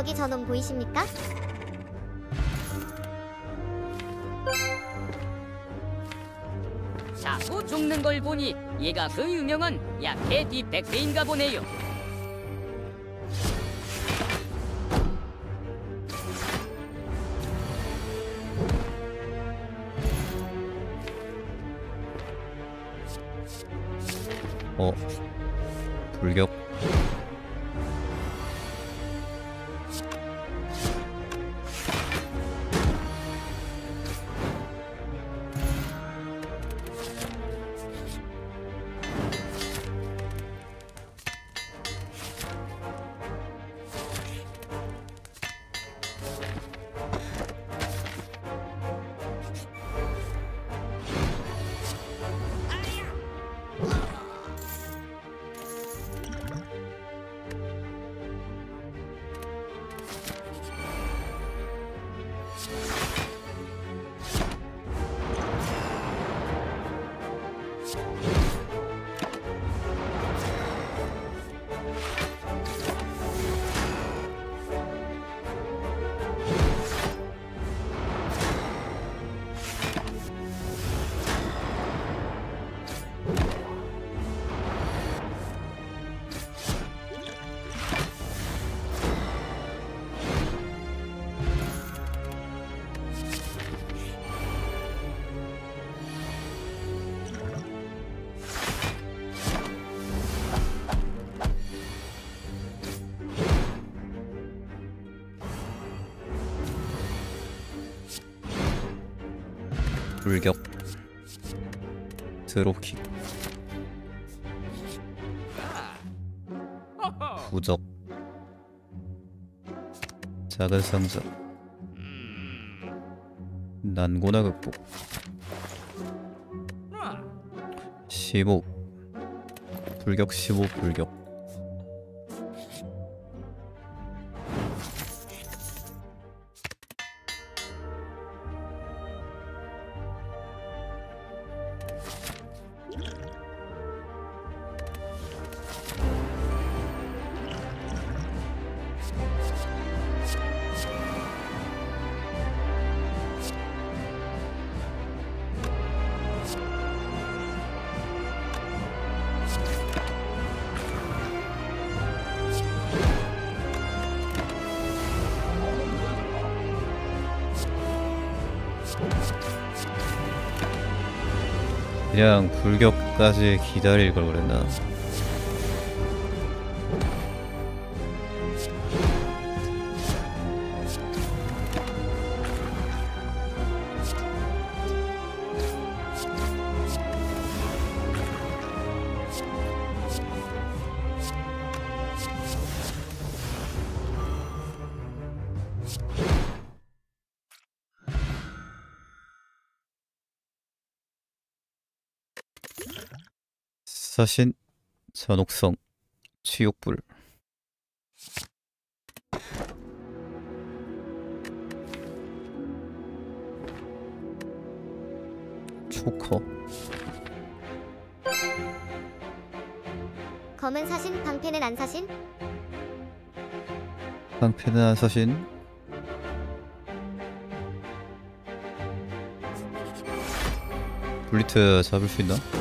저기 저놈 보이십니까? 자꾸 죽는 걸 보니 얘가 그 유명한 약해 디펙트인가 보네요. 어 불격 드롭킥 부적. 작은 상자. 난고나 극복. 15 불격 15 불격 그냥 불격까지 기다릴 걸 그랬나 사신 전옥성 치욕불 초커 검은 사신, 방패는 안 사신? 방패는 안 사신 블리트 잡을 수 있나?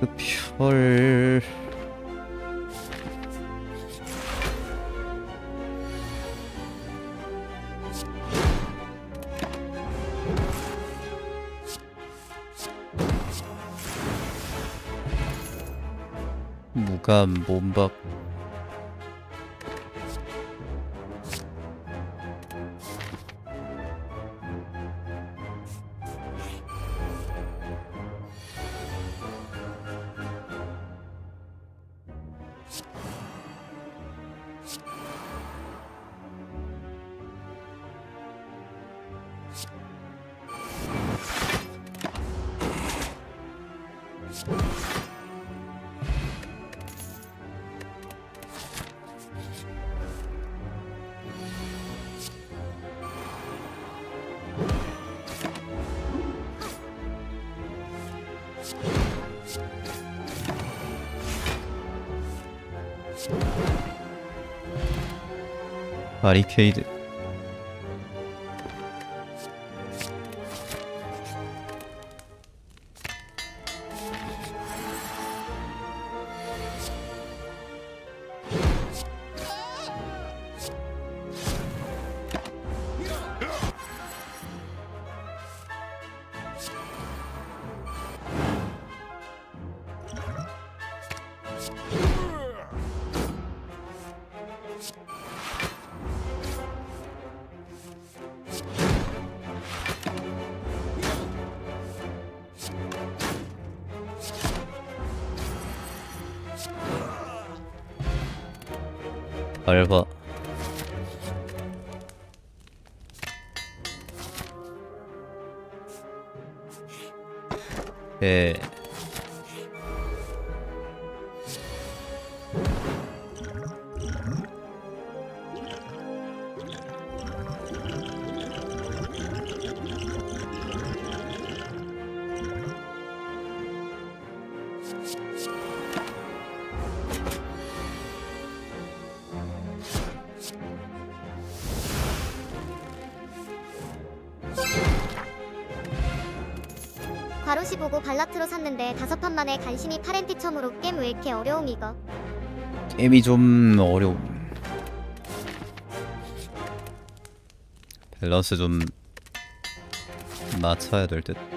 그 별... 무감 몸박 바 리케이 3년만에 간신히 파렌티 첨으로 게임 왜 이렇게 어려움 이거? 게임이 좀 어려움. 밸런스 좀 맞춰야 될듯.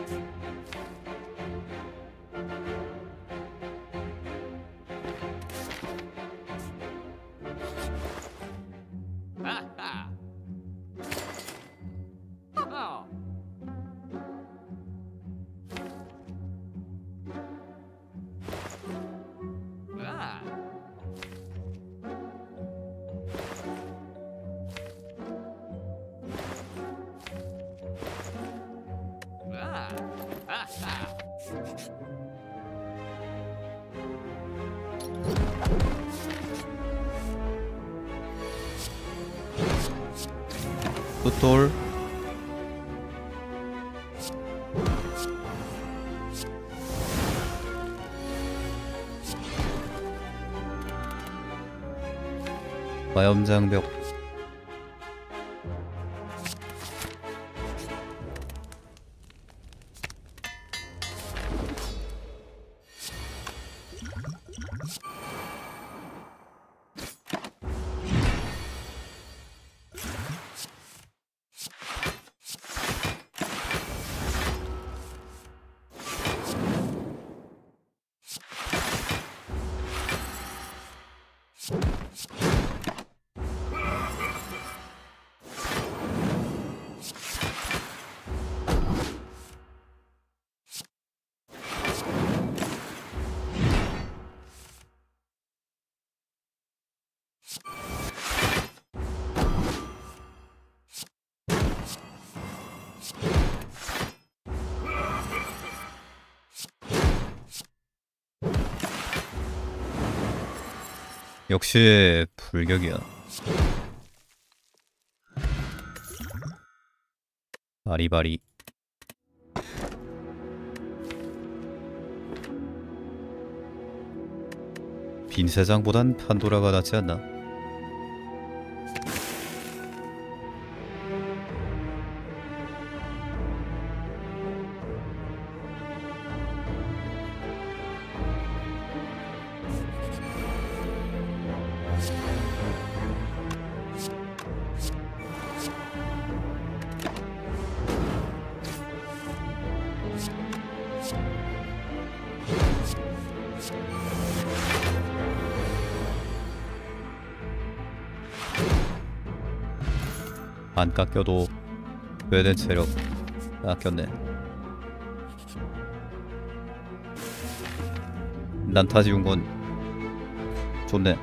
뚜돌 마염장벽 역시 불격이야 바리바리 빈 세상보단 판도라가 낫지 않나? 안 깎여도 외된 체력 아꼈네 난타 지운 건 좋네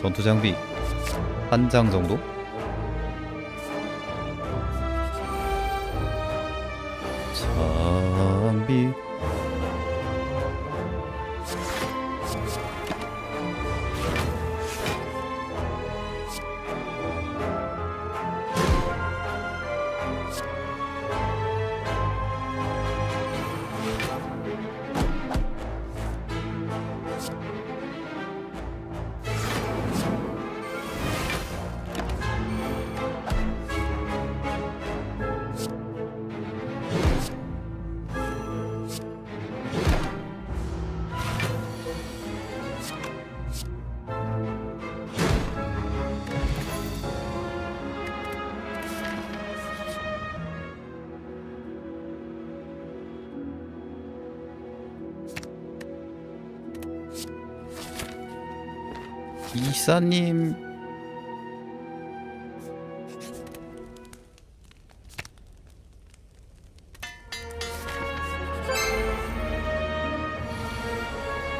전투 장비 한 장 정도? 이사님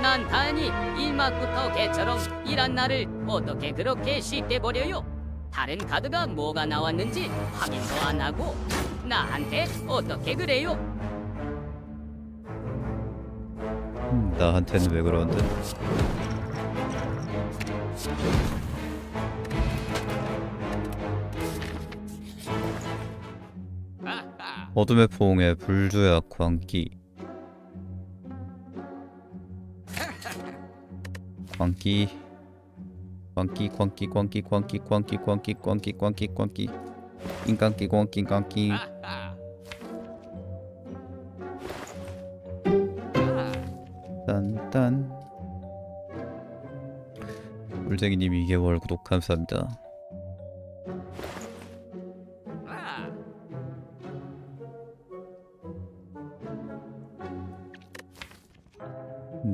난 단이 일막부터 개처럼 일한 나를 어떻게 그렇게 쉽게 버려요? 다른 카드가 뭐가 나왔는지 확인도 안 하고 나한테 어떻게 그래요? 음, 나한테는 왜 그러는데. 어둠의 포옹에 불조약 광기 광기. 광기 광기 광기 광기 광기 광기 광기 광기 광기. 인광기 광기 광기 물쟁이님 2개월 구독 감사합니다 아.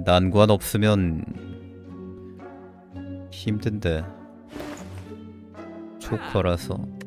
난관 없으면 힘든데 초커라서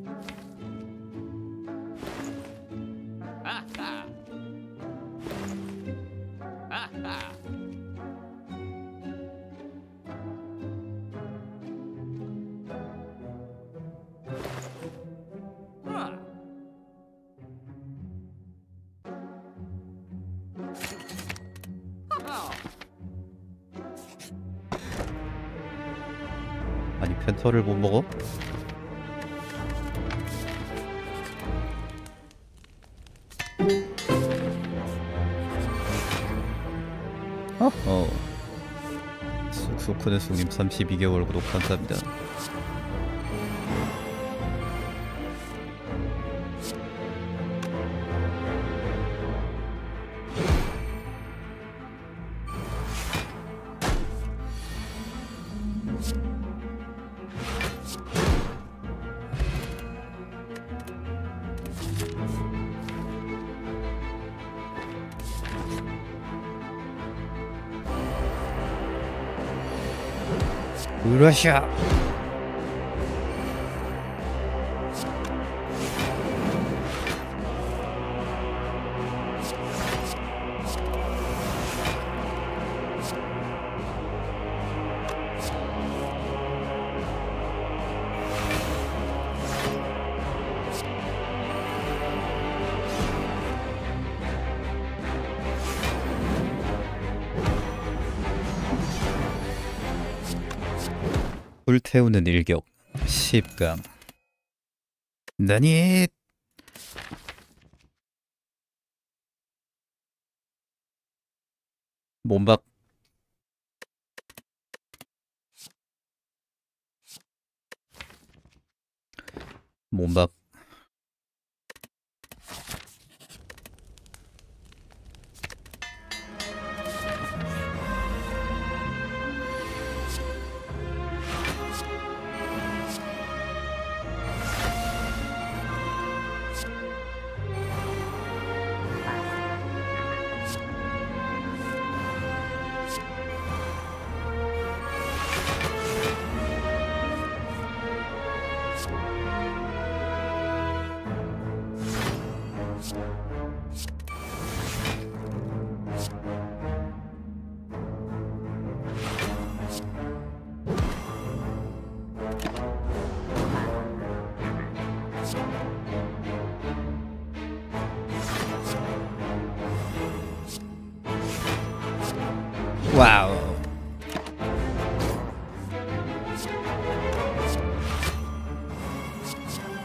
펜터를 못 먹어? 어. 쑥쑥크네 쑥님 32개월 구독 감사합니다. shop. 불태우는 일격. 10강 나니? 몸박. 몸박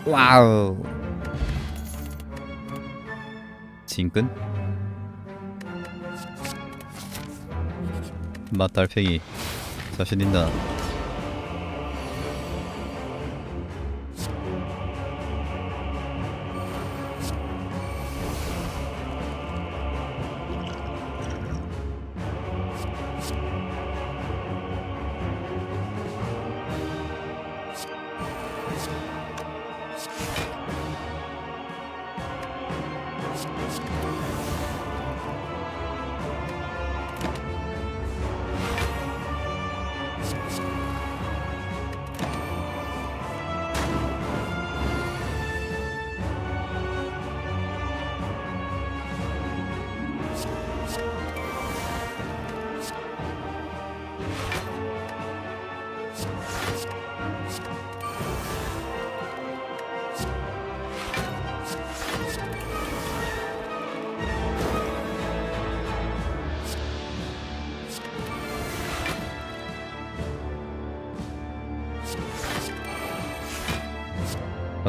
와우. 진근 맛달팽이. 자신 있나 Let's go.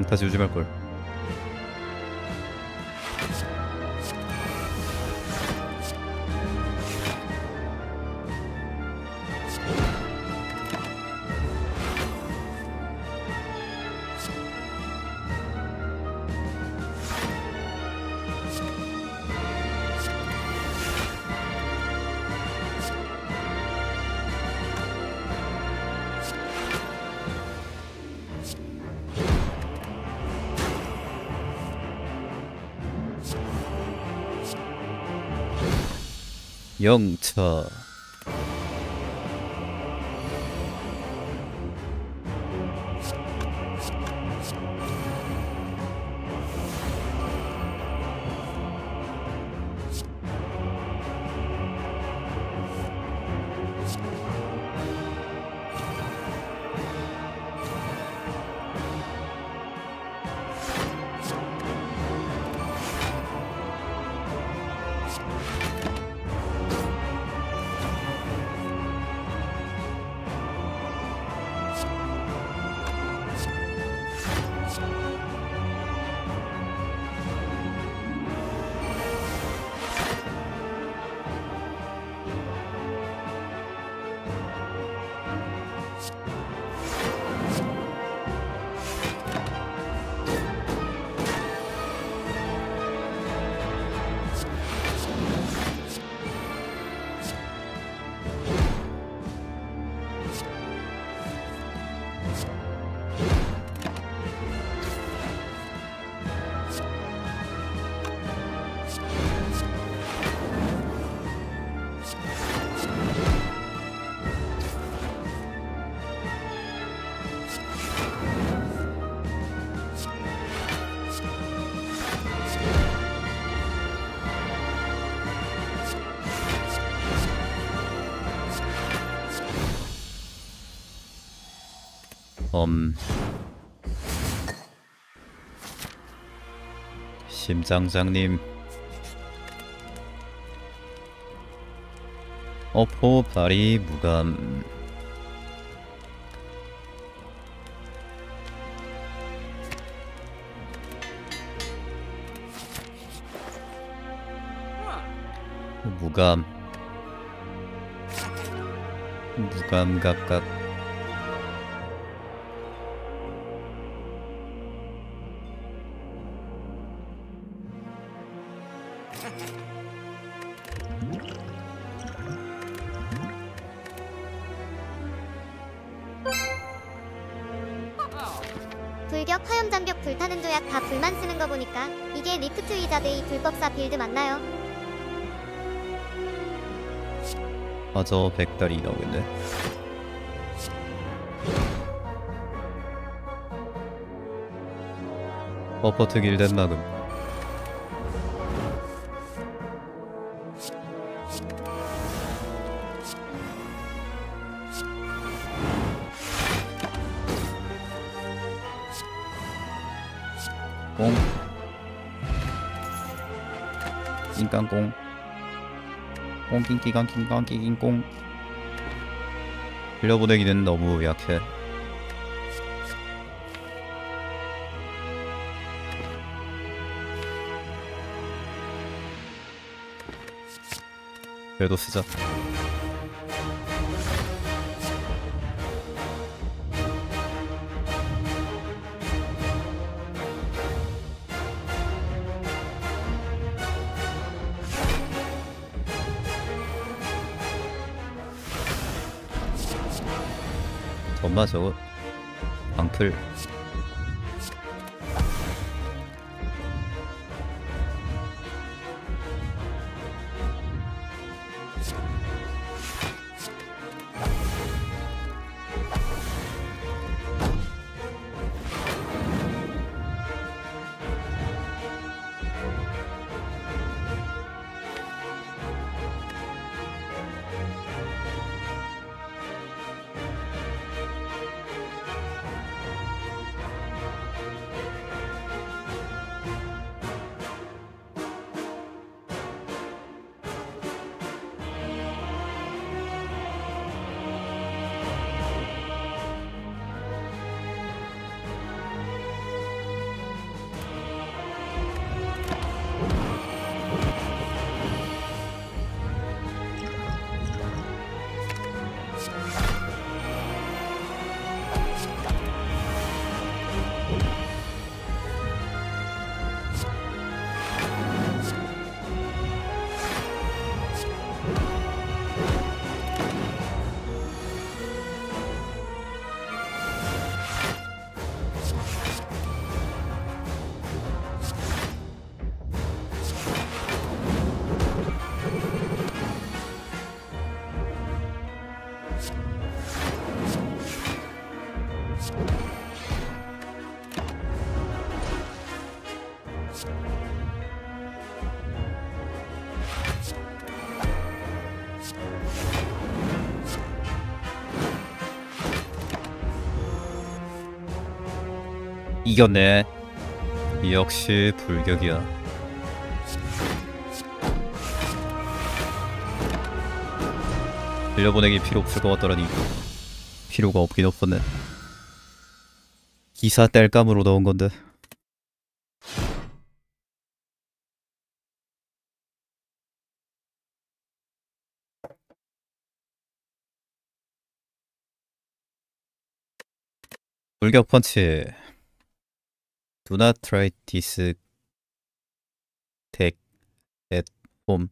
판타지 요즘 할 걸 영차 엄 심장장님. 어포 발이 무감. 무감. 무감각 불격, 화염장벽, 불타는 조약 다 불만 쓰는 거 보니까 이게 Rift Wizard의 불법사 빌드 맞나요? 아저 백달이 나오고 있네 버퍼트 길덴 막음 낑깡꽁. 꽁낑끼깡낑깡끼낑꽁. 빌려보내기는 너무 약해. 그래도 쓰자 엄마 저거 방풀 이겼네. 역시 불격이야. 들려보내기 필요 없을 것 같더라니 필요가 없긴 없었네. 기사 땔감으로 넣은 건데. 불격 펀치. This tech at home.